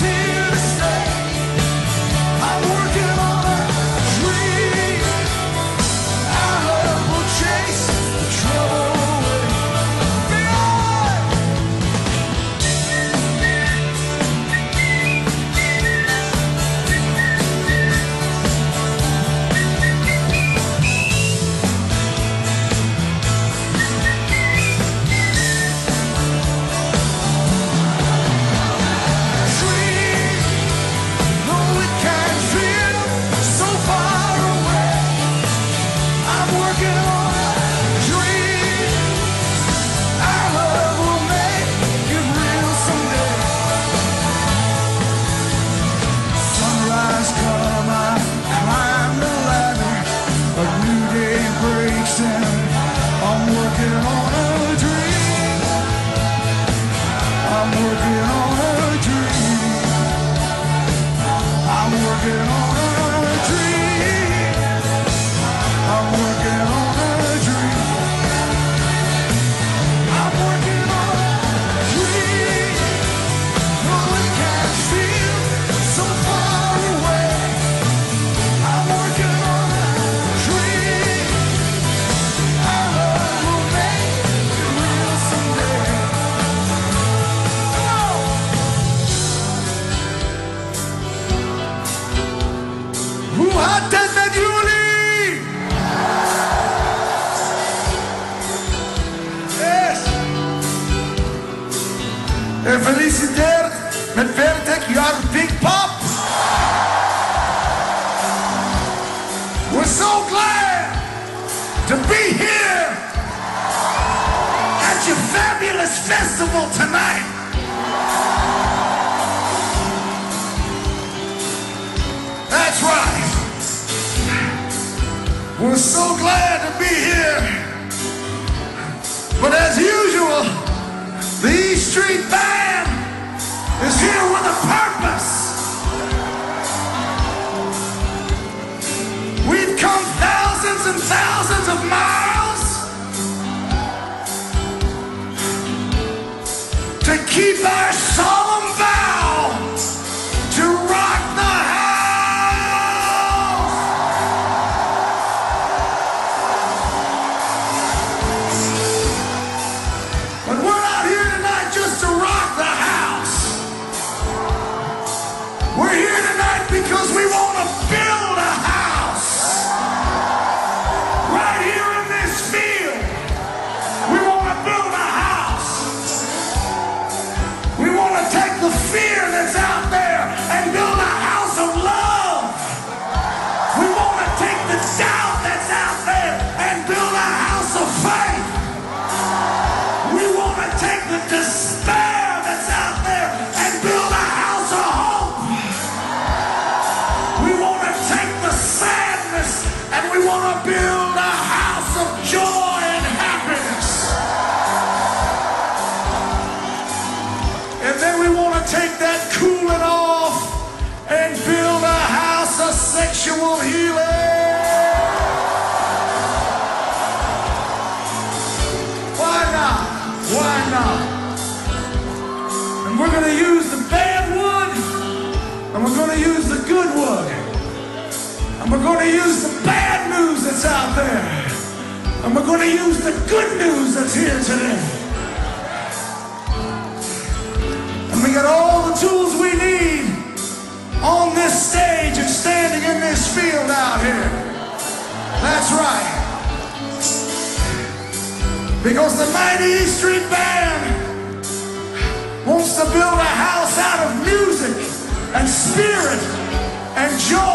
here to stay. festival tonight. That's right. We're so glad to be here. But as usual, the East Street Band is here with a going to use the bad news that's out there. And we're going to use the good news that's here today. And we got all the tools we need on this stage and standing in this field out here. That's right. Because the Mighty East Street Band wants to build a house out of music and spirit and joy.